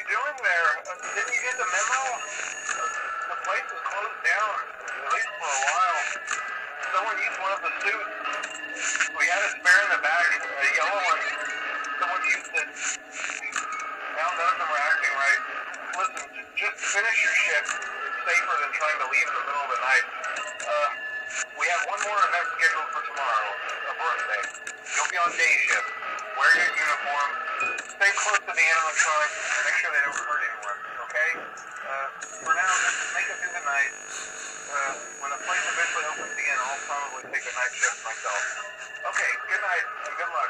didn't you get the memo? The place was closed down, at least for a while. Someone used one of the suits. We had a spare in the back, a yellow one. Someone used it. Now none of them are acting right. Listen, just finish your shift. It's safer than trying to leave in the middle of the night. Uh, we have one more event scheduled for tomorrow, a birthday. You'll be on day shift. Wear your uniform. Close to the animatronics and make sure they don't hurt anyone, okay? Uh, for now, just make it through the night. Uh, when the place eventually opens again, I'll probably take a night shift myself. Okay, good night and good luck.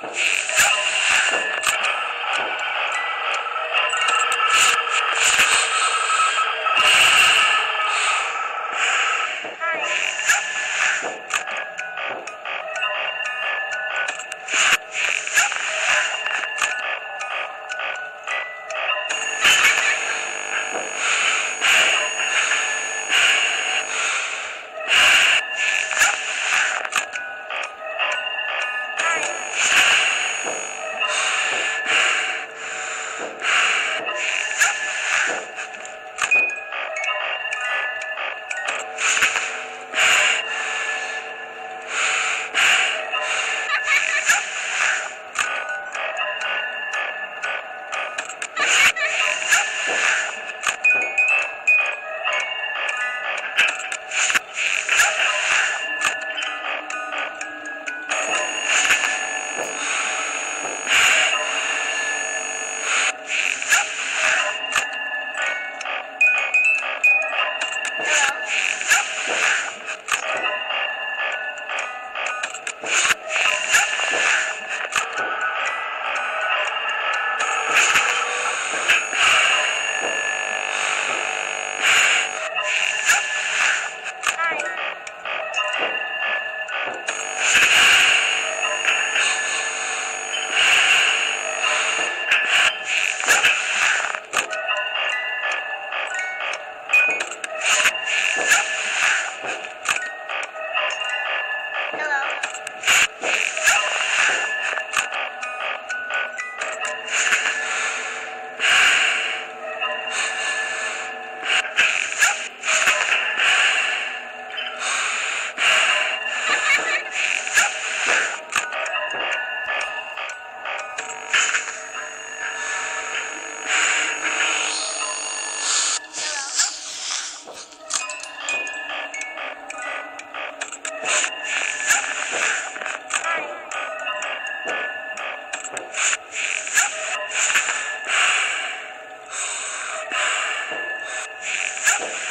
Hi. Yeah. you